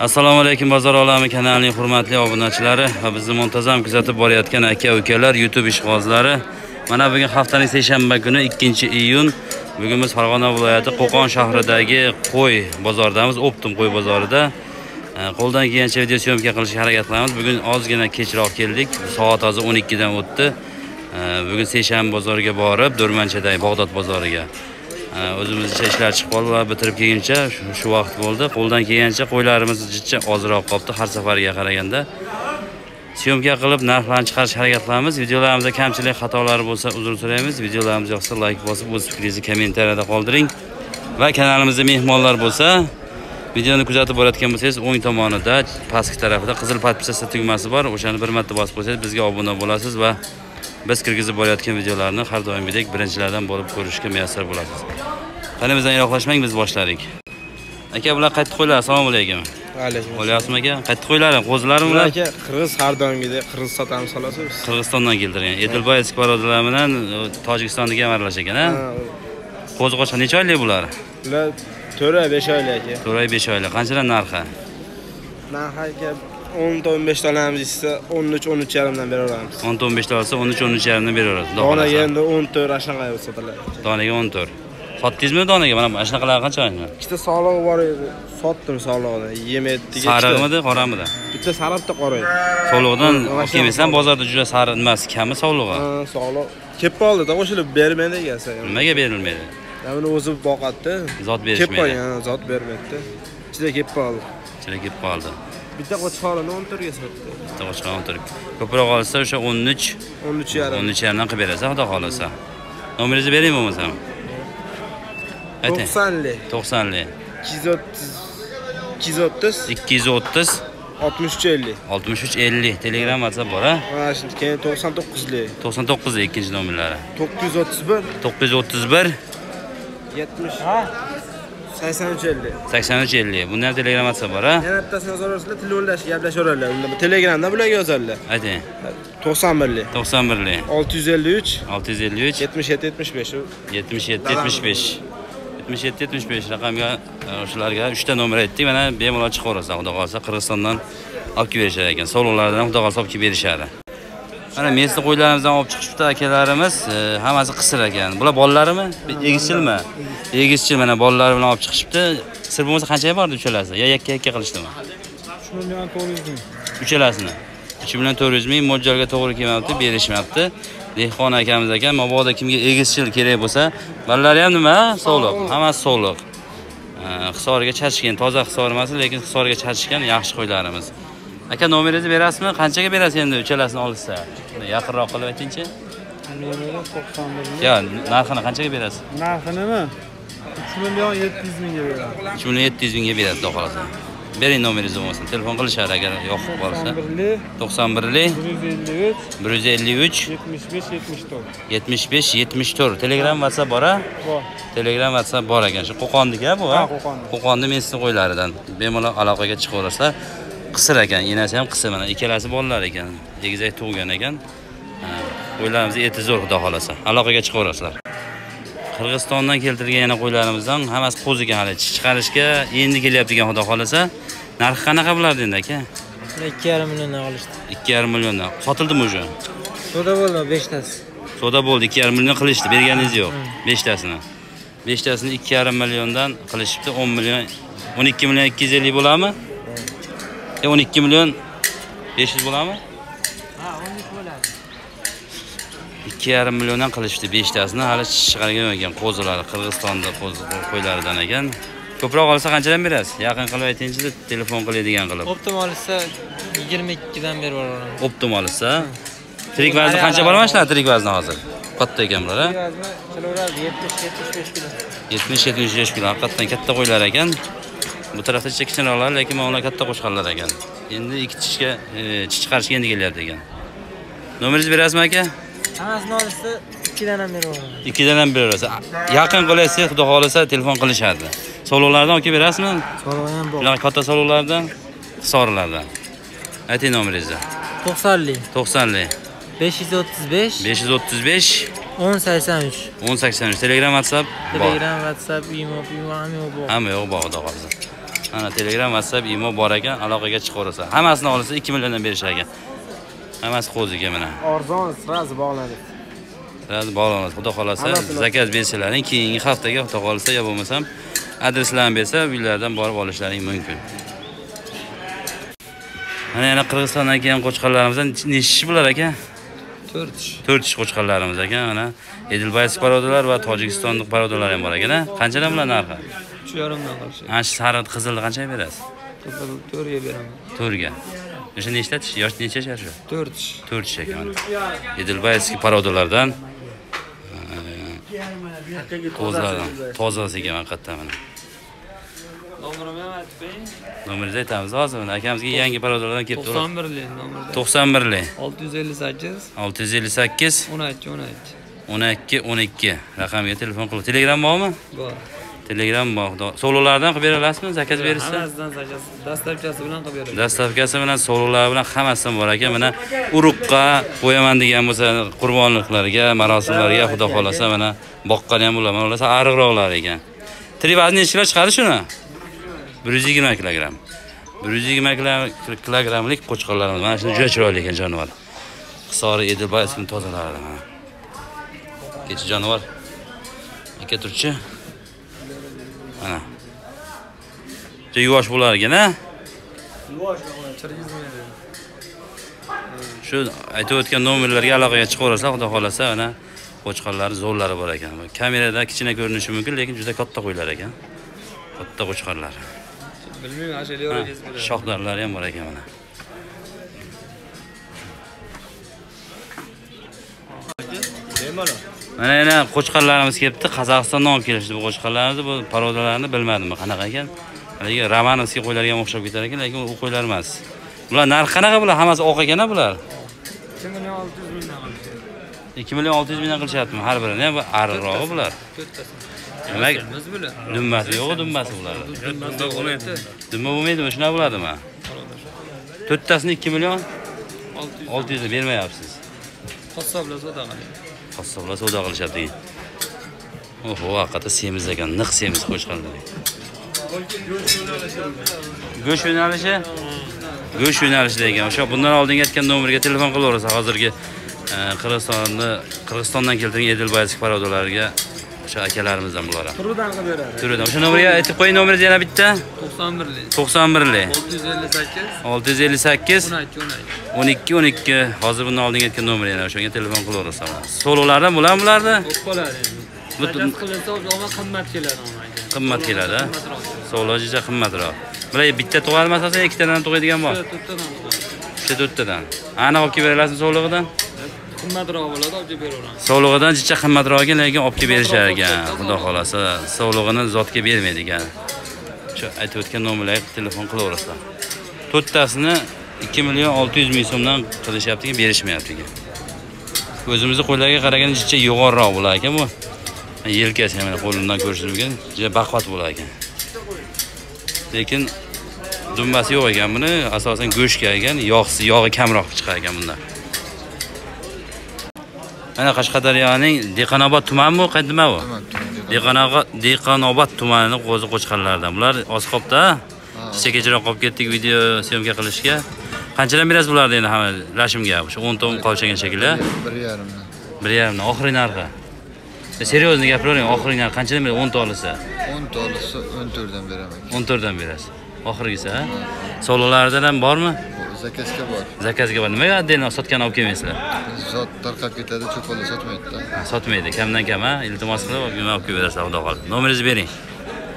assalomu alaykum bozor olami kanalining hurmatli obunachilari va bizni muntazam kuzatib borayotgan aka ukalar youtube ishqibozlari mana bugun haftaning seshanba kuni 2 iyun. Bugun biz farg'ona viloyati qo'qon shahridagi qo'y bozoridamiz optim qo'y bozorida. Qo'ldan kelgancha video syomka qilishga harakat qilamiz bugun ozgina kechroq keldik. Soat hozir 12 dan o'tdi. Bugun seshanba bozoriga borib do'rmanchadagi bog'dod bozoriga. O'zimizcha ishlar chiqib qoldi va bitirib kelguncha shu, vaqt bo'ldi. Qo'ldan kelgancha qo'ylarimiz jicha ozroq qolibdi har safarga qaraganda. Syomka qilib narxlarni chiqarish harakat qilamiz videolarimizda kamchilik xatolar bo'lsa uzr so'raymiz. Videolarimiz yoqsa layk bosib o'z fikringizni kommentariyada qoldiring. Va kanalimizda mehmonlar bo'lsa videoni kuzatib borayotgan bo'lsangiz o'ng tomonida pastki tarafida qizil podpisatsiya tugmasi bor. O'shani bir marta bosib qo'ysangiz bizga obuna bo'lasiz va biz kirgizib borayotgan videolarni har doimgidek birinchilardan bo'lib ko'rishga muyassar bo'lasiz. Qani bizdan yiroqlashmang biz boshladik. Aka bular qaytdi qo'ylar assalomu alaykum. Alaykum olyapsizmi aka? Qaytdi qo'ylarim qo'zilarmi bular bular aka qirg'iz har doimgidek qirg'iz sotamiz xolos biz qirg'izistondan keltirgan edilboy skvarodalar bilan tojikistonniki ham aralash ekan a qo'zi qo'shqa necha oylik bular? Bular to'rt oy besh oylik aka. To'rt oy besh oylik. Qanchadan narxi? Narxi aka o'nta o'n beshta olamiz desa o'n uch o'n uch yarimdan beraveramiz o'nta o'n beshta olsa o'n uch o'n uch yarimdan beraverasiz donaga endi o'n to'rt ana shunaqa sotiladi donaga o'n to'rt. Sotdingizmi donaga? Mana mana shunaqalar qancha ikkita sog'lig'i bor edi. Sotdim sog'lig'ini yemaydi sariqmidi qoramidi? Bitta sariq bitta qora edi. Shunaqa kelmaysan bozorda juda sariq nimasi kami sovlig'i Ha, sog'liq kelib qoldida qo'shilib bermaydi egasi nimaga berilmaydi? Uni o'zi boqadida. Zot kelib berishmaydi. qolgan zot bermaydida ichida kelib qoldi. Ichida kelib qoldi bitta qo'chqorini o'n to'rtga sotdi bitta qo'chqor o'n to'rt ko'proq olsa o'sha o'n uch o'n uch yarim. o'n uch yarimdan qilib berasiz xudo xohlasa. Nomeringizni bering bo'lmasam ayting. To'qsonlik to'qsonlik ikki yuz o'ttiz ikki yuz o'ttiz ikki yuz o'ttiz oltmish uch ellik. oltmish uch ellik. Telegram whatsapp bor a mana shu keyin to'qson to'qqizlik to'qson to'qqizda ikkinchi nomerlari to'qqiz yuz o'ttiz bir. To'qqiz yuz o'ttiz bir. Yetmish sakson uch ellik. Sakson uch ellik. Bunda ham telegram whatsapp bor a yana bittasini yozaverasizlar telefonlashib gaplashaveradilar unda telegramda bularga yozadilar ayting to'qson birlik to'qson birlik olti yuz ellik uch. Olti yuz ellik uch. Yetmish yetti yetmish besh. Yetmish yetti yetmish besh. Yetmish yetti yetmish besh. Raqamga e, shularga uchta nomer aytdik. Mana bemalol chiqaverasiz. Xudo xohlasa qirg'izistondan olib kelib berishar ekan. Sovliqlardan ham xudo xohlasa olib kelib berishadi mana mesni qo'ylarimizdan olib chiqishibdi akalarimiz e, hammasi qisir ekan. Bular bolalarimi egizchilmi? Egizchil mana bolalari bilan olib chiqishibdi. Sir bo'lmasa qanchaga bordi uchalasi yo yakka yakka qilishdimi? Uch million to'rt yuz ming. Uchalasini. Uch million to'rt yuz ming mo'ljalga to'g'ri kelmabdi berishmabdi. Dehqon akamiz ekan mabodo kimga egizchil kerak bo'lsa bolalari ham nima? Sog'liq. Hammasi sog'liq. Hisoriga chachishgan toza hisor emas lekin hisoriga chachishgan yaxshi qo'ylarimiz aka nomeringizni berasizmi? Qanchaga berasiz endi uchalasini olishsa? Yaqinroq qilib aytingchi. To'qson bir yo narxini qanchaga berasiz? Narxi nima uch million yetti yuz mingga beradi. uch million yetti yuz mingga berasiz xudo xohlasa bering nomeringizni bo'lmasa telefon qilishadi agar yoqib qolsa. to'qson birlik bir yuz ellik uch yetmish besh yetmish to'rt. yetmish besh yetmish to'rt. Telegram whatsapp bor a bor. Telegram whatsapp bor ekan. Shu qo'qonniki a bu Ha, Qo'qonni. qo'qonni mesni qo'ylaridan. Bemalol aloqaga chiqaverasizlar qisir ekan enasi ham qisir mana ikkalasi bolalar ekan egizak tug'gan ekan. Ha, qo'ylarimizni eti zo'r xudo xohlasa. Aloqaga chiqaverasizlar. Qirg'izistondan keltirgan yana qo'ylarimizdan hammasi qo'z ekan hali chiqarishga endi kelyapti ekan xudo xohlasa. Narxi qanaqa bo'lardi endi aka? Ikki yarim milliondan olishdi. Ikki yarim milliondan. Sotildimi уже savdo bo'ldi beshtasi. Savdo bo'ldi ikki yarim million qilishdi berganingiz yo'q. Beshtasini. Beshtasini ikki yarim milliondan qilishibdi o'n million o'n ikki million ikki yuz ellik bo'ladimi E, o'n ikki million besh yuz bo'ladimi? Ha o'n uch bo'ladi. Ikki yarim milliondan qilishdi beshtasini. Hali chiqargan ekan qo'zilari qirg'izistonda qo'zi qo'ylaridan ekan. Ko'proq olsa qanchadan berasiz? Yaqin qilib aytingchi telefon qiladigan qilib. Optim olishsa yigirma ikkidan berib yuboraveramiz optim olishsa tirik vazni qancha bor mana shular tirik vazni hozir. Katta ekan bular a vazni kilogramm yetmish yetmish besh kilo. Yetmish yetmish besh kilo. Haqiqatdan katta qo'ylar ekan bu tarafda kichikroqlar lekin mana katta qo'shqanlar ekan. Endi ikki tishga e, chiqarishga endi kelyapti ekan nomeringizni berasizmi aka? Hammasini olishsa ikkidan ham berib yuboraveramiz ikkidan ham beraverasiz yaqin qilyapsiz xudo xohlasa telefon qilishadi sovliqlardan olib kelib berasizmi? Sog'lig'i ham bor. Bunaqa katta sovliqlardan hisorlardan ayting nomeringizni. To'qsonlik to'qsonlik besh yuz o'ttiz besh. besh yuz o'ttiz besh. o'n sakson uch. o'n sakson uch. Telegram whatsapp telegram whatsapp imo imo hamma yo'q bor. Hamma yo'q bor xudo xohlasa mana telegram whatsapp imo bor ekan aloqaga chiqaverasa hammasini olsa 2 milliondan berishar ekan. Hammasi qo'ziga mana. Arzon sразу bog'lanadi. Biraz bog'lanadi. Xudo xohlasa zakaz bersalaring keyingi haftaga xudo xohlasa yo bo'lmasam adreslarini bersa uylardan borib olishlaring mumkin. Mana yana qirg'izistondan kelgan qo'chqorlarimizdan nechi kishi bular aka? 4 ish. to'rt kishi qo'chqorlarimiz ekan mana edilbayskiy parodalar va tojikistonlik parodalar ham bor ekan qanchadan bular narxi 3,5dan qarshi. ana shu sariq qizilni qanchaga berasiz 4 ga beraman. to'rtga o'sha nechta tish yosh necha yashar shu 4 ish. to'rt kishi ekan mana edilbayskiy parodalardan qo'zlardan tozasi ekan haqiqatdan mana Nomerimni ham aytib bering. nomeringizni aytamiz hozir mana akamizga yangi parodalardan kelib turibdi 91 lik nomerda. to'qson birlik 658 olti yuz ellik sakkiz 12 12. o'n ikki o'n ikki raqamiga telefon qilib telegram bormi Bor. Telegram xudo so'lovlardan qilib bera olasizmi zakaz berishsa? Hammasidan zakaz. Dastavkasi bilan qilib beraman. dastavkasi bilan so'rovlar bilan hammasidan bor ekan. Mana urug'qa qo'yaman degan bo'lsa qurbonliklarga marosimlarga xudo xohlasa mana boqqan ham bo'lar mana ular ariqroqlar ekan. Trivaz nechi kilo chiqadi shuni? Bir yuz yigirma kilogramm bir yuz yigirma kilo- kilogrammlik qo'chqorlarimiz mana shuni juda chiroyli ekan jonivor. Hisori edilbayevskni tozalari. Mana. Kecha jonivor. Aka turchi mana juda yuvosh bo'lar ekan a shu aytib o'tgan nomerlarga aloqaga chiqaversa xudo xohlasa mana qo'chqorlari zo'rlari bor ekan. Kamerada kichkina ko'rinishi mumkin lekin juda katta qo'ylar ekan. Katta qo'chqorlar Bilmayman, yo'ragingiz bilan. shoxdorlari ham bor ekan mana mana yana qo'chqorlarimiz kelibdi. Qozog'istondan olib kelishdi bu qo'chqorlarni bu parodalarni bilmadim. Qanaqa ekan? Haligi romanovskiy qo'ylarga ham o'xshab ketar ekan lekin u qo'ylar emas. Bular narxi qanaqa bular? Hammasi oq ekan a bular? 2 million 600 mingdan qilishdi. ikki million olti yuz mingdan qilishyaptimi? Har birini ham ariqrog'i bular? demak dumbasi yo'q dumbasi bular. Dumba bo'lmaydi. dumba bo'lmaydimi? Shunaqa bo'ladimi? To'rttasini ikki million 600. olti yuzga bermayapsiz. Qassoblar savdo qiling. Qassoblar savdo qilishyapti oho haqiqatda semiz ekan niq semiz qo'shqanlar go'sht yo'nalishi? Go'sht yo'nalishida ekan o'sha bundan oldingi aytgan nomerga telefon qilaversa hozirgi e, qirg'izistonni qirg'izistondan keltirgan edilbayevskiy parodalariga o'sha akalarimizdan bular ham Turdan qilib beradi. turidan o'sha nomerga aytib qo'ying nomeringizni yana bitta 91 lik. to'qson birlik 658 olti yuz ellik sakkiz 12 12. o'n ikki o'n ikki hozir bundan oldingi aytgan nomer yana o'shanga telefon qilaversa so'lovlardan bo'ladimi bularni Ko'p qoladi endi. Bu- Zakaz qilinsa o'sha qimmat keladi omaga. qimmat keladi a? Qimmatroq. so'lovlar juda qimmatroq bular bitta tug'adimi asosan ikkitadan tug'adigan bor To'rttadan qiladi. uchta to'rttadan aniq olib kelib berasizmi so'lig'idan Qimmatroq bo'ladi, olib beraveramiz. so'lig'idan jicha qimmatroq ekan lekin olib kelib berishar ekan xudo xohlasa. So'lig'ini zotga bermaydi ekan. Shu aytib o'tgan nomerlarga telefon qilaverasizlar. To'rttasini ikki million olti yuz ming so'mdan qilishyapti ekan berishmayapti ekan. O'zimizni qo'llarga qaraganda jicha yo'g'onroq bo'lar ekan bu. Yelkasi ham qo'limdan mumkin juda baquvvat bo'lar ekan. Lekin dumbasi yo'q ekan buni. Asosan go'shtga ekan yog'si yog'i kamroq chiqar ekan bunda mana qashqadaryoning dehqonobod tumani bu? Qayerda nima bu dehqonobod tumanining qo'zi qo'chqarlaridan bular oz qolibdi kecha kechroq qolib ketdik video syomka qilishga. Qanchadan berasiz bularni endi hamma rashmga o'sha o'n qolchagan shekilli. Bir yarimdan bir yarimdan oxirgi narxi. Серьезно gapiravering oxirgi narxi. Qanchadan berasiz o'nta olsa o'nta olsa o'n to'rtdan beraman. O'n to'rtdan berasiz oxirgisi a so'lovlardan ham bormi zakazga bor. Zakazga bor. Nimaga отдельно sotgan olib kelmaysizlar? Zot tarqab ketadi cho'ponlar sotmaydida sotmaydi. Kamdan kam a iltimos qilib nima olib kelib berasizlar xudo xohlasa nomeringizni bering.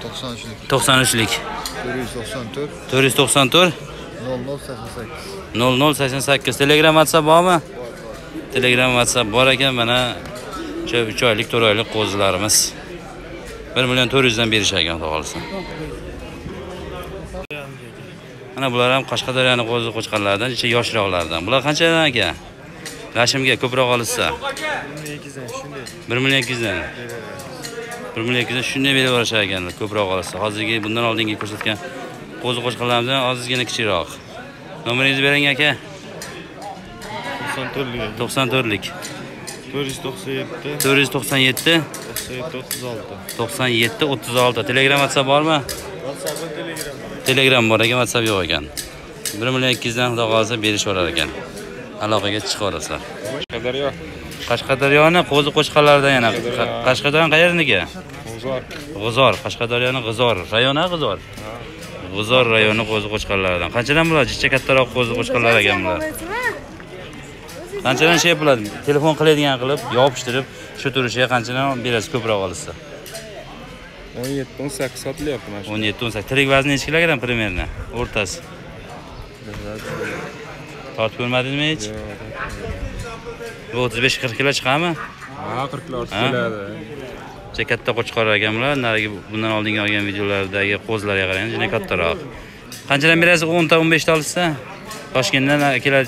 To'qson uchlik. To'qson uchlik. To'rt yuz to'qson to'rt. To'rt yuz to'qson to'rt. Nol nol sakson sakkiz. Nol nol sakson sakkiz telegram whatsapp bormi? Telegram whatsapp bor ekan mana o'sha uch oylik to'rt oylik qo'zilarimiz. Bir million to'rt yuzdan berishar ekan xudo xohlasa mana bular ham qashqadaryoni qo'zi qo'chqarlaridan ichida yoshroqlardan bular qanchadan aka? Rashmga ko'proq olishsa? Bir million ikki yuzdan bir million ikki yuzdan shunday beraverishar ekan ko'proq olishsa. Hozirgi bundan oldingi ko'rsatgan qo'zi qo'chqarlarimizdan ozgina kichikroq. Nomeringizni bering aka. To'qson to'rtlik. To'qson to'rtlik. To'rt yuz to'qson yetti to'rt yuz to'qson yetti to'qson yetti o'ttiz olti. To'qson yetti o'ttiz olti. Telegram whatsapp bormi? Whatsapp telegram telegram bor ekan whatsapp yo'q ekan. Bir million ikki yuzdan xudo xohlasa berishaverar ekan. Aloqaga chiqaverasizlar Qashqadaryo. qashqadaryoni qo'zi qo'chqarlaridan yana Qa- qashqadaryo. Qayerniki G'uzor. g'uzor qashqadaryoni g'uzor. Rayoni g'uzor? G'uzor rayoni qo'zi qo'chqarlaridan qanchadan bo'ladi jichcha kattaroq qo'zi qo'chqarlar ekan bular. Qanchadan şey bo'ladi telefon qiladigan qilib yopishtirib shu turishiga qanchadan berasiz ko'proq olishsa 17 18 sotilyapti mana shu. o'n yetti o'n sakkiz. Tirik vazni nechi kilogramm примерно o'rtasi. Tortib ko'rmadingizmi hech? Bu o'ttiz besh qirq kilo chiqadimi Ha, 40 kilo ortib keladi. juda katta qo'chqor ekan bular. Narigi bundan oldingi olgan videolardagi qo'zlarga qaraganda juda kattaroq. Qanchadan berasiz? o'nta o'n beshta olishsa? Toshkentdan akalar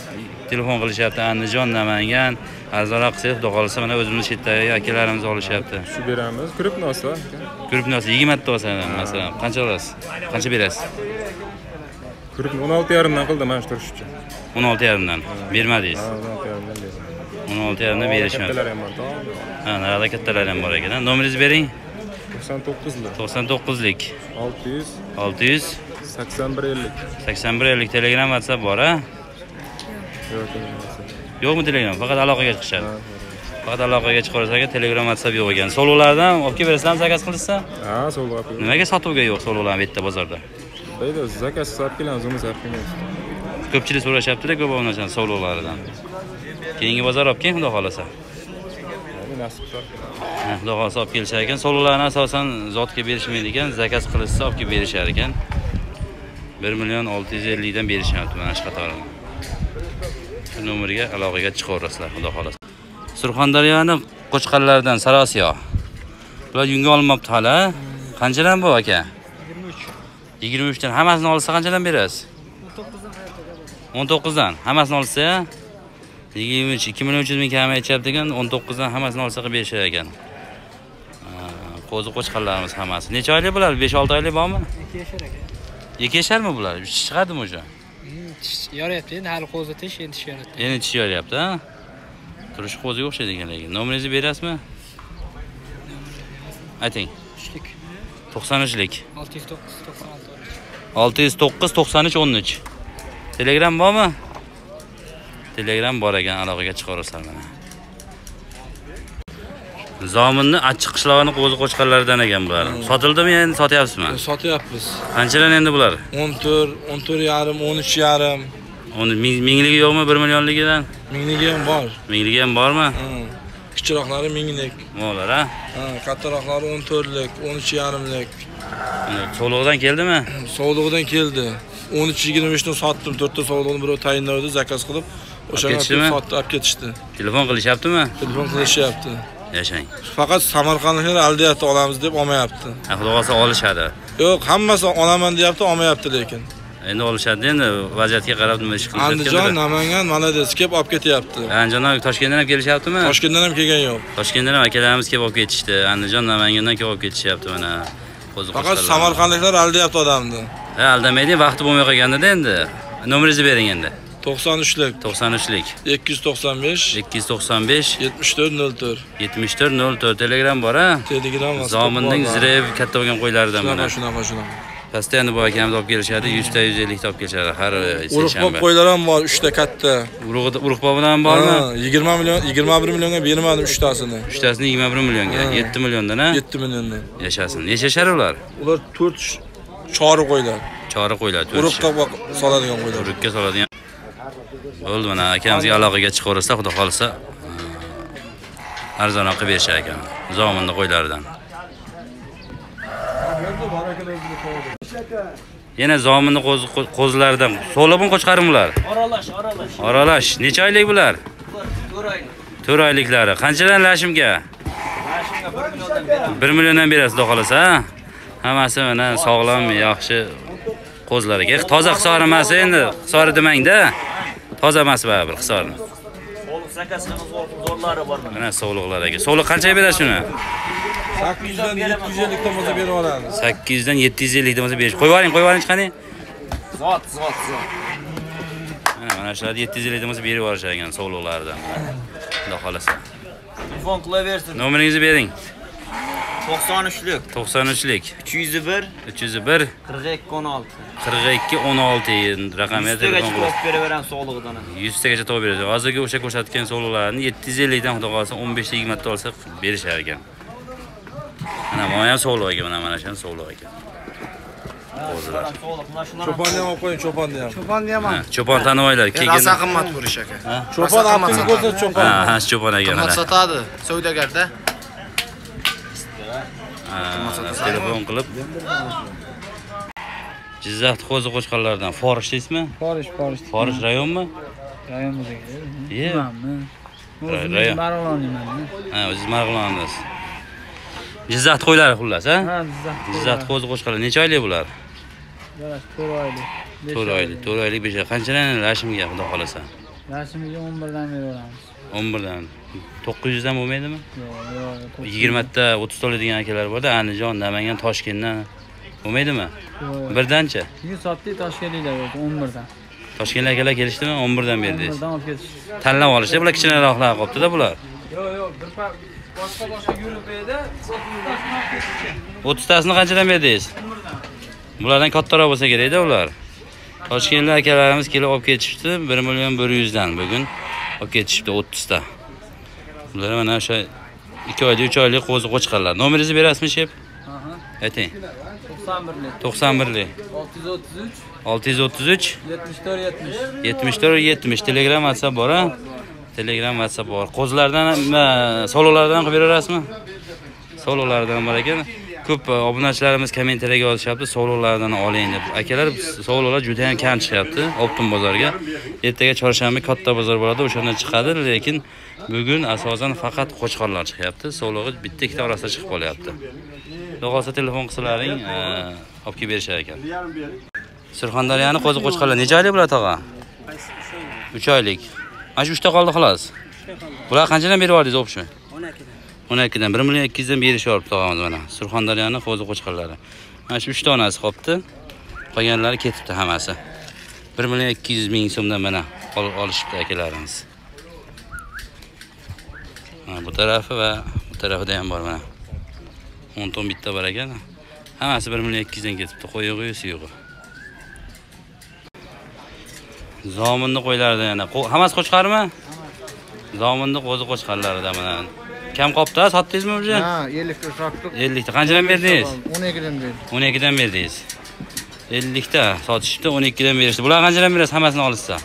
telefon qilishyapti. Andijon namangan arzonroq qilsangiz xudo xohlasa mana o'zimizni chetdagi akalarimiz olishyapti Shu beramiz. Nosa. ko'rib narsa yigirmata olsa masalan qancha olasiz qancha berasiz Kirib 16 yarimdan qildim mana shu turish uchun. o'n olti yarimdan bermadingiz Ha, 16 yarimdan berdim. o'n olti yarimdan berishmadi Kattalar ham bor. ha narada kattalar ham bor ekan nomeringizni bering 99 lik. to'qson to'qqizlik 600 olti yuz 81 50. sakson bir ellik telegram whatsapp bor a Yo'q. Yo'qmi telegram? Faqat aloqaga chiqishadi. Faqat aloqaga chiqaversa ekan telegram whatsapp yo'q ekan. Solulardan olib kelib berasizlarmi zakaz qilishsa? Ha, so'lg'a qo'yib. nimaga sotuvga yo'q solular bu yerda bozorda? Deydi, zakaz sotib kelamiz, uni sotib kelamiz. ko'pchilik so'rashyaptida ko'p narsani solulardan keyingi bozor olib keling xudo xohlasa. Xudo xohlasa olib kelishar ekan. Solularni asosan zotga berishmaydi ekan zakaz qilishsa olib kelib berishar ekan. Bir million olti yuz ellikdan berishyapti mana shu qatorini shu nomerga aloqaga chiqaverasizlar xudo xohlasa. Surxondaryoni qo'chqarlaridan sarosiyo. Bular yunga olmabdi hali qanchadan bu aka? Yigirma uchdan hammasini olsa qanchadan berasiz? O'n to'qqizdan hammasini olsa yigirma uch ikki million uch yuz ming kam aytishyapti ekan o'n to'qqizdan hammasini olsa qilib berishar ekan. Qo'zi qo'chqarlarimiz hammasi. Necha oylik bular? Besh olti oylik bormi? Ikki yashar aka. Ikki yasharmi bular? Uch chiqadimi tish yoryapti. Endi hali qo'zi tish endi tish yoryapti. Endi tish yoryapti a turishi qo'ziga o'xshaydi ekan lekin nomeringizni berasizmi? Ayting. Uchlik. To'qson uchlik olti yuz to'qqiz to'qson olti o'n uch olti yuz to'qqiz to'qson uch o'n uch. Telegram bormi? Telegram bor ekan aloqaga chiqaverasizlar mana zominni achchiq qishlog'ini qo'zi qo'chqarlaridan ekan bular sotildimi endi? Sotyapsizmi? Sotyapmiz. Qanchadan endi bular? O'n to'rt o'n to'rt yarim. O'n uch yarim uni ming- mingligi yo'qmi? Bir millionligidan? Mingligi ham bor. Mingligi ham bormi? Ha. kichikroqlari minglik. Mo'lar a Ha, kattaroqlari o'n to'rtlik o'n uch yarimlik. Uni so'lig'idan keldimi? Sovlig'idan keldi. O'n uch yigirma beshdan sotdim. To'rtta sovlig'ini birov tayinlavdi zakaz qilib. O'shanga olib ketishdi. Telefon qilishyaptimi? Telefon qilishyapti yashang. Faqat samarqandliklar aldayapti olamiz deb olmayapti. Xudo xohlasa olishadi. Yo'q hammasi olaman deyapti olmayapti lekin. Endi olishadi endi vaziyatga qarab nima ish andijon qilishyapti namangan molodets kelib olib ketyapti. Andijondan toshkentdan ham kelishyaptimi? Toshkentdan ham kelgan yo'q. Toshkentdan ham akalarimiz kelib olib ketishdi. Andijon namangandan kelib olib ketishyapti mana. Faqat samarqandliklar aldayapti odamni. Ha aldamaydi vaqti bo'lmay qolganda endi. Nomeringizni bering endi to'qson uchlik to'qson uchlik ikki yuz to'qson besh ikki yuz to'qson besh yetmish to'rt nol to'rt yetmish to'rt nol to'rt telegram bor a telegram zominning zireb katta bo'lgan qo'ylaridan shunaqa shunaqa shunaqa постоянно bu akamiz olib kelishadi yuzta yuz ellikta olib kelishadi har urug'bob seshanba qo'ylar ham bor uchta katta. Urug' urug' bobidan ham bormi yigirma million yigirma bir millionga bermadim uchtasini uchtasini yigirma bir millionga yetti milliondan a yetti milliondan yashasin necha yashar ular? Ular to'rt chori qo'ylar chori qo'ylar boq- soladigan qo'ylar urug'ga soladigan bo'ldi. Mana akamizga aloqaga chiqaversa xudo xohlasa arzonroq qilib berishar ekan. Zominni qo'ylaridan. Yana zominni qo'zi- qo'z- qo'zilaridan so'libmi qo'chqarim bular. Aralash, aralash. aralash necha oylik bular? To'rt oylik. to'rt oyliklari. Qanchadan lashimga? Mashinaga 1 milliondan beraman. bir milliondan berasiz xudo xohlasa ha? hammasi mana sog'lom yaxshi qo'zilar ekan toza hisor emas endi. Hisori demangda toza emas baribir hisorni Oğlum zakasınız zorları var mı? mana sog'liqlar ekan sog'liq qanchaga berasiz shuni? Sakkiz yuzdan yetti yuz ellikdan bo'lsa berib olamiz sakkiz yuzdan yetti yuz ellikdan bo'lsa berish. Qo'yib yuboring qo'yib yuboring chiqani Zot, zot, zot. mana mana shularni yetti yuz ellikdan bo'lsa berib yuborishar ekan sog'liqlaridan xudo xohlasa. Telefon qilaversin. nomeringizni bering 93'lük. 93lik 201 301 42 16. 42 16 raqamga Üstüge telefon qilib çıkıp beri veren soğuluğundan. 100 tagacha topib beradi. Hozirgi o'sha ko'rsatgan sovliqlarni 750 dan xudo xohlasa 15 ta 20 ta olsak berishar ekan. Mana bu ham sovliq ekan mana mana shu sovliq ekan. Qo'zilar. Şunlar. cho'ponni ham olib qo'ying cho'ponni ham. Cho'pon deyapman Ha, cho'pon tanimanglar rosa keyin qimmat bo'lish aka cho'pon aptini ko'rsa cho'pon. Ha ha cho'pon ekan qimmat mana. sotadi. Savdogarda telefon qilib Jizzax qo'zi qo'chqonlardan Forish deysizmi? Forish, Forish. Forish rayonmi? Rayon. O'zimiz Marg'iloniyman. Ha, o'zingiz Marg'ilondasiz. Jizzax qo'ylari xullas, ha? Ha, Jizzax. Jizzax qo'zi qo'chqonlar necha oylik bular? Yarash 4 oylik. 4 oylik, 4 oylik 5 oy. Qanchadan rashmga xudo xolasa? Rasmiga 11 dan beraveramiz. 11 dan 900 dan bo'lmaydimi? Yo'q, yo'q. 20 ta 30 ta oladigan akalar borda, Andijon, Namangan, Toshkentdan bo'lmaydimi? Yo'q. Birdancha. Bugun sotdik Toshkentliklar bo'ldi 11 dan. Toshkent akalar kelishdimi? 11 dan berdingiz. 11 dan olib ketishdi. Tanlab olishdi, bular kichkinaroqlar qolibdi-da bular. Yo'q, yo'q, bir boshqa boshqa gruppada 30 tasini qanchadan berdingiz? Bulardan kattaroq bo'lsa kerak-da ular. Toshkentlik akalarimiz kelib olib ketishdi 1 million 100 dan bugun olib ketishdi 30 Bular mana o'sha 2 oylik, 3 oylik qo'zi qo'chqanlar. Nomeringizni berasizmi, shep? Aha. Ayting. 91lik. 91lik 633 633 74 70. 74 70 Telegram WhatsApp bor ha? Telegram WhatsApp bor. Qo'zilardan, nima, sololardan qilib beraverasizmi? Sololardan bor ekan. Ko'p e, obunachilarimiz kommentariyaga yozishyapti, sololardan oling deb. Akalar, sololar juda ham kam chiqyapti Optum bozorga. Ertaga chorshanba katta bozor bo'ladi, o'shandan chiqadi, lekin bugun asosan faqat qo'chqorlar chiqyapti. Solog'i bitta ikkita orasida chiqib qolyapti. Xohlasa telefon qilsalaring, e, olib kelib berishar ekan. Surxondaryoning qo'zi qo'chqorlar necha oylik bo'ladi tog'a? 3 oylik. Mana shu 3 ta qoldi xolos. Bular qanchadan berib oldingiz o'pishmi? 12 dan 1 million 200 dan berishyapti tog'amiz mana. Surxondaryoning qo'zi qo'chqorlari. Mana shu 3 ta onasi qolibdi. Qolganlari ketibdi hammasi. 1 million 200 ming so'mdan mana ol- olishibdi akalarimiz. Mana bu tarafi va bu tarafida ham bor mana. 10 ton bitta bor ekan. Hammasi 1 million 200 dan ketibdi. Qo'yig'i, suyug'i. Zominni qo'ylaridan yana. Hammasi qo'chqarmi? Zominni qo'zi qo'chqarlaridan mana. Kam qopdi, sotdingizmi uje? ha 50 ta sotdik 50 ta. Qanchadan berdingiz? 12 dan berdik 12 dan berdingiz. 50 ta sotishibdi, 12 dan berishdi. Bular qanchadan berasiz hammasini olishsa?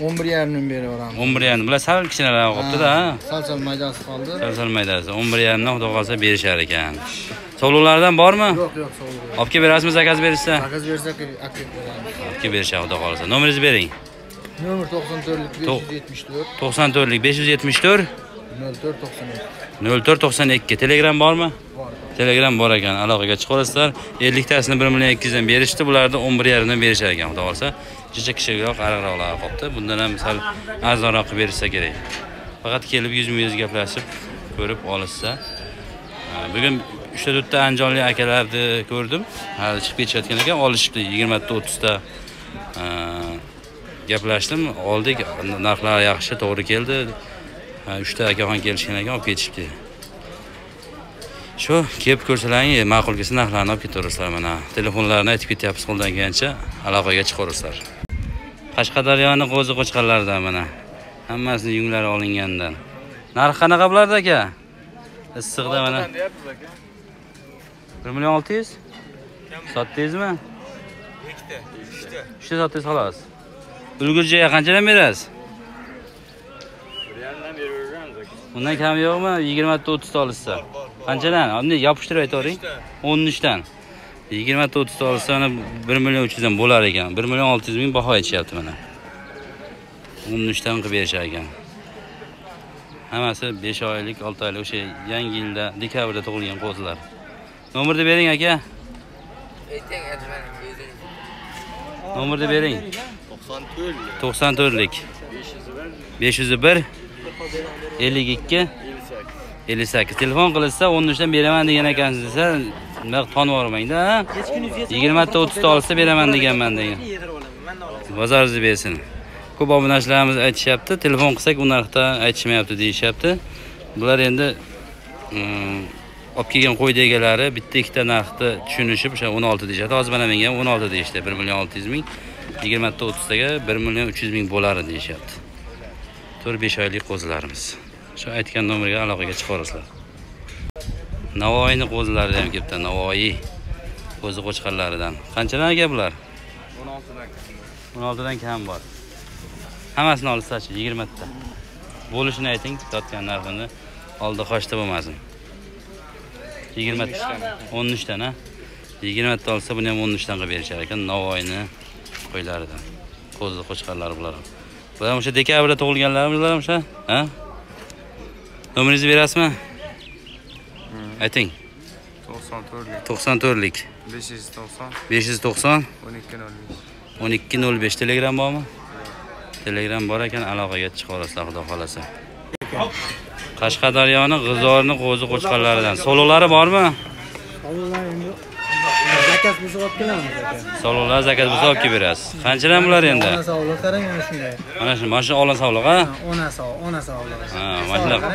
11 yarimdan beraveramiz 11 yarim. Bular sal kichkinaroq ha? sal sal maydasi qoldi Sal maydasi. 11 yarimdan xudo qolsa berishar ekan. Sovliqlardan bormi? yo'q yo'q sog'lik Olib kelib berasizmi, zakaz berishsa? zakaz bersak akib beramiz Olib kelib berishar xudo qolsa. Nomeringizni bering. nomer 94 574 94lik 574 04 92 0492 Telegram bormi? Telegram bor ekan, aloqaga chiqaverasizlar. 50 tasini 1 million 200 dan berishdi, bularni 11 yarimdan berishar ekan, xudo xohlasa Jicha kishiroq, ariqroqlar qolibdi. Bundan ham sal arzonroq qilib berishsa kerak. Faqat kelib yuzma-yuz gaplashib, ko'rib olishsa. Bugun 3 ta andijonlik akalarni ko'rdim. Hali chiqib ketishayotgan ekan, olishibdi 20 ta 30 ta. Gaplashdim, oldik, narxlar yaxshi, to'g'ri keldi. 3 ta akaxon kelishgan ekan, olib ketishibdi. Shu kelib ko'rsalaring, ma'qul kelsa narxlarni olib ketaverasizlar mana. Telefonlarni aytib ketyapmiz qo'ldan kelgancha aloqaga chiqaverasizlar. Qashqadaryoning qo'zi qo'chqarlaridan mana. Hammasini yunglari olingandan. Narx qanaqa bo'lardi aka? Issiqda mana. 1 million 600? Sotdingizmi? Ikkita. Uchta sotdingiz xolos. Ulgurjiga qanchadan berasiz? Undan kam yo'qmi? 20 ta 30 ta olishsa. Qanchadan? Bunday yopishtirib aytavering. 13 dan. 20 ta 30 ta olsa 1 million 300 yuzdan bo'lar ekan. 1 million 600 ming baho aytishyapti mana. 13 dan qilib berishar ekan. Hammasi 5 oylik, 6 oylik o'sha yangi yilda dekabrda tug'ilgan qo'zilar. Nomerni bering aka. Nomerni bering. 94lik 501 52 58 telefon qilishsa 13 dan beraman degan ekansiz desa nima tonib yubormangda yigirmata 20 ta 30 ta olsa beraman deganman degan bozoringizni bersin ko'p obunachilarimiz aytishyapti telefon qilsak u narxda aytishmayapti deyishyapti bular endi hmm, olib kelgan qo'yni egalari bitta ikkita narxni tushunishib o'sha 16 deyishadi. Hozir mana menga ham 16 deyishdi. 1 million 600 ming. 20 ta 30 taga 1 million 300 ming bo'lar deyishyapti. 4-5 oylik qo'zilarimiz. Shu aytgan nomerga aloqaga chiqarasizlar. Navoiyni qo'zilari ham kelibdi. Navoiy qo'zi qo'chqarlaridan. Qanchadan aka bular? 16 dan kam bor. Hammasini olsachi 20 ta. Bo'lishini ayting, sotgan narxini oldi qochda bo'lmasin. 20 ta. 13 dan, ha? 20 ta olsa buni ham 13 dan qilib berishar ekan Navoiyni qo'ylaridan. Qo'zi qo'chqarlari bular. Bular ham o'sha dekabrda tug'ilganlarmi bular ham o'sha? Ha? Nomeringizni berasizmi? Ayting. 94lik 94lik 590 590 1205 1205 telegram bormi? Telegram bor ekan aloqaga chiqa olasizlar xudo xolasa. Qashqadaryoning G'izorni qo'zi qo'chqarlaridan. Soloqlari bormi? Zakaz bo'lsa olib kelamiz aka Soloqlar zakat bo'lsa olib kelib berasiz. Qanchadan bular endi? ona sog'liq qarang ana shunday Mana shu mana shu olam sog'liq ha? ona sog'liq ona sog'liq Ha, mana shunaqa.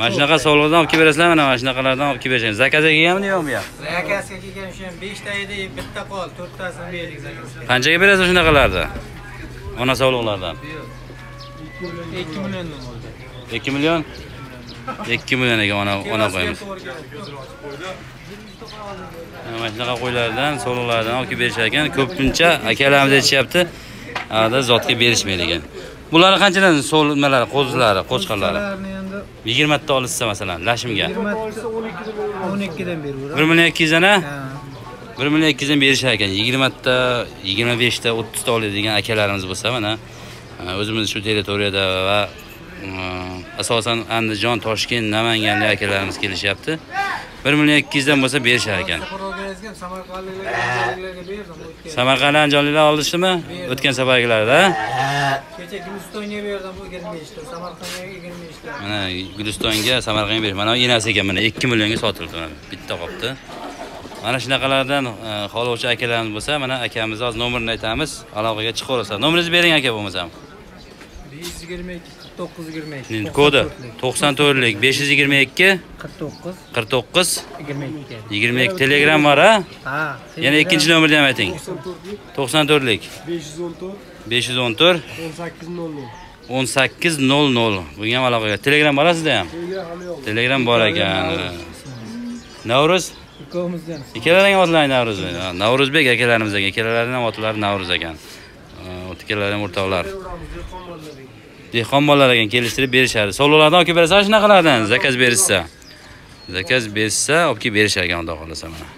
Mana shunaqa sog'liqdan olib kelib berasizlar, mana mana shunaqalardan olib kelib berasiz. Zakazga kelganmi yo'qmi bu zakazga kelgan ham beshta edi bitta qol to'rttasini berdik zakazga Qanchaga berasiz shunaqalarni? Ona sog'liqlardan. ikki milliondan bo'ldi 2 million 2 million ekan ona ona qo'yamiz. Mana shunaqa qo'ylardan, so'liqlardan olib kelib berishar ekan. Ko'pincha akalarimiz aytishyapti, ada zotga berishmaydi ekan. Bularni qanchadan so'l nimalari, qo'zilari, qo'chqarlari? Ularni endi 20 ta olishsa masalan, lashimga. 12 dan beraveramiz 1 million 200 dan, ha? ha 1 million 200 dan berishar ekan. 20 ta, 25 ta, 30 ta oladigan akalarimiz bo'lsa, mana o'zimiz shu territoriyada va asosan Andijon, Toshkent, Namanganlik akalarimiz kelishyapti. 1 million 200 dan bo'lsa berishar ekan. samarqandliklarga samarqandliklarga berdim o'tgan Samarqand andijonliklar olishdimi? O'tgan safargilarda. kecha gulistonga berdim bu 25 ta samarqandga 25 ta Mana Gulistonga, Samarqandga berish. Mana enasi ekan mana 2 millionga sotildi mana bitta qopda. Mana shunaqalardan e, xolovchi akalarimiz bo'lsa, mana akamiz hozir nomerini aytamiz, aloqaga chiqaverasizlar. Nomeringizni bering aka bo'lmasam. 522 49 22 Kodi 94lik 522 49 49 22 22 Telegram bor ha? ha Yana ikkinchi nomerni ham ayting. 94lik 514 514 1800 1800 bunga ham aloqaga. Telegram bor sizda ham? Telegram bor ekan. Navruz ikkovimizdan Ikkalaring otlaring Navruz. Navruzbek akalarimiz ekan. Ikkalarining ham otlari Navruz ekan. Ikkalari ham o'rtoqlar. Dehqon bolalar ekan kelishtirib berishadi. Sololardan olib kelib berasa shunaqalardan zakaz berishsa. Zakaz berishsa olib kelib berishar ekan xudo xolasa mana.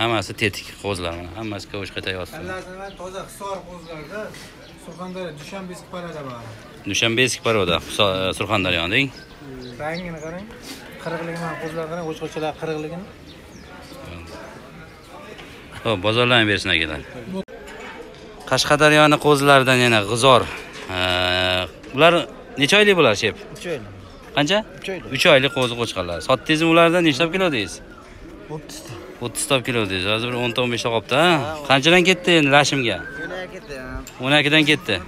Hammasi tetik qo'zlar mana. Hammasi tayyorsiz. Kallasidan toza hisor qo'zlarda Surxondaryo Dushanbesk parada bor. Dushanbesk paroda Surxondaryoning. Rangini qarang. Qirqligini mana qo'zlar qarang, o'chqochalar qirqligini. Xo'p, bozorlarni bersin akalar. Qashqadaryoning qo'zlaridan yana G'izor. Bular necha oylik bular, shep? 3 oylik. Qancha? 3 oylik. 3 oylik qo'zi qo'chqarlar. Sotdingizmi ulardan nechta kilo deysiz? 30 ta. 30 ta kilo deysiz. Hozir bir 10 ta 15 ta qolibdi, ha? Qanchadan ketdi endi lashimga? 12 dan ketdi.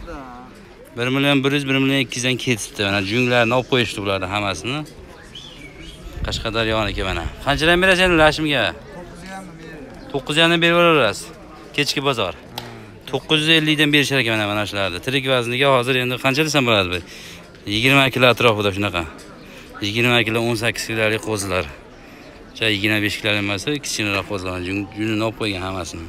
1 million 100, 1 million 200 dan ketibdi. Mana junglarni olib qo'yishdi ularni hammasini. Qashqadaryoniki mana. Qanchadan berasiz endi lashimga? 9 dan berib yuborasiz. Kechki bozor. 950 dan berishar ekan mana mana shularni. Tirik vazniga hozir endi qancha desam bo'ladi bu? 20 kilo atrofida shunaqa. 20 kilo 18 kilolik qo'zilar. Ja 25 kilo emas, kichkinaroq qo'zilar. Junini olib qo'ygan hammasini.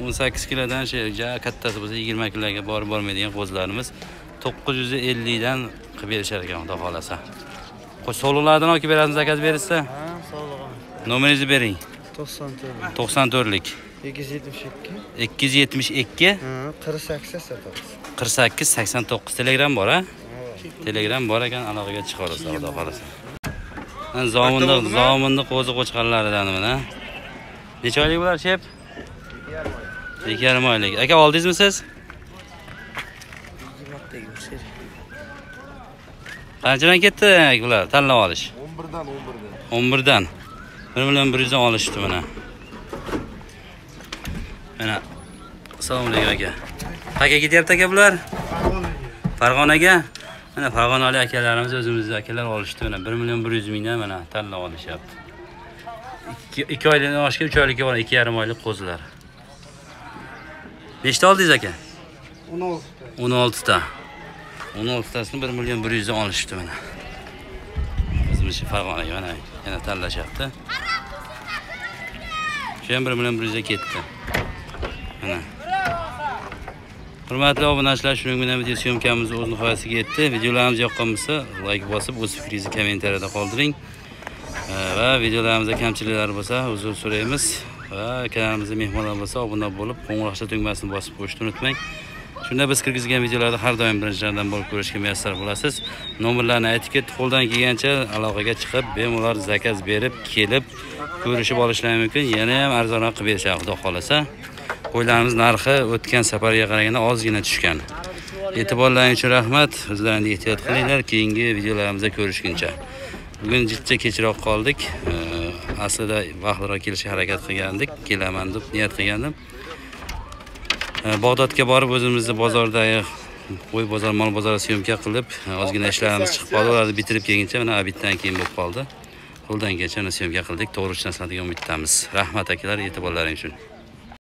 18 kilodan shu ja kattasi bo'lsa 20 kiloga borib bormaydigan qo'zilarimiz 950 dan qilib berishar ekan, xudo xolasa. Qo'sh sog'liqlardan olib berasiz, zakaz berishsa? Ha, sog'lig'im. Nomeringizni bering. 94. 94lik 272. 272 Ha, 48 sotamiz. 48 89 telegram bor ha? Telegram bor ekan, aloqaga chiqa olasizlar, xudo xolasa. Mana zominni zominni qo'zi qo'chqarlaridan mana. Necha oylik bular, shep? 2,5 oylik. Aka oldingizmi siz? Qanchadan ketdi bular tanlab olish? 11dan 11dan. 11 dan 1 million 100 dan olishdi mana. Mana. Assalomu alaykum aka. Qayerga ketyapti aka bular? Farg'onaga. Mana Farg'onalik akalarimiz o'zimizni akalar olishdi. Mana 1 million 100 mingdan mana tanlab olishyapti. 2 oydan oshgan 3 oylikka bor, 2,5 oylik qo'zilar. Nechta oldingiz aka? 16 ta. 16 tasini 1 million 100 dan olishdi mana. Bizimiz Farg'onaga mana yana tanlashyapti. Shu ham 1 million 100 ga ketdi. Mana. Hurmatli obunachilar, shuning bilan video syomkamiz o'z nihoyasiga yetdi. Videolarimiz yoqqan bo'lsa, layk bosib, o'z fikringizni kommentariyada qoldiring. Va videolarimizda kamchiliklar bo'lsa, uzr so'raymiz. Va kanalimizga mehmonlar bo'lsa, obuna bo'lib, qo'ng'iroqcha tugmasini bosib qo'yishni unutmang. Shunda biz kirgizgan videolarni har doim birinchilardan bo'lib ko'rishga muyassar bo'lasiz. Nomerlarni aytib ketdi, qo'ldan kelgancha aloqaga chiqib, bemalol zakaz berib, kelib ko'rishib olishlari mumkin. Yana ham arzonroq qilib berishadi, xudo xolasa. Qo'ylarimiz narxi o'tgan safarga qaraganda ozgina tushgan. E'tiborlaringiz uchun rahmat. O'zlaringizni ehtiyot qilinglar. Keyingi videolarimizda ko'rishguncha. Bugun jiddiy kechroq qoldik. Aslida vaqtliroq kelishga harakat qilgandik. Kelaman deb niyat qilgandim. bog'dodga Bag'dodga borib o'zimizni bozordagi qo'y bozor, mol bozori syomka qilib, ozgina ishlarimiz chiqib qoldi. Ularni bitirib kelguncha mana abiddan keyin bo'lib qoldi. Qo'ldan kelgancha syomka qildik. To'g'ri ishlasadigan umiddamiz. Rahmat akalar, e'tiborlaringiz uchun.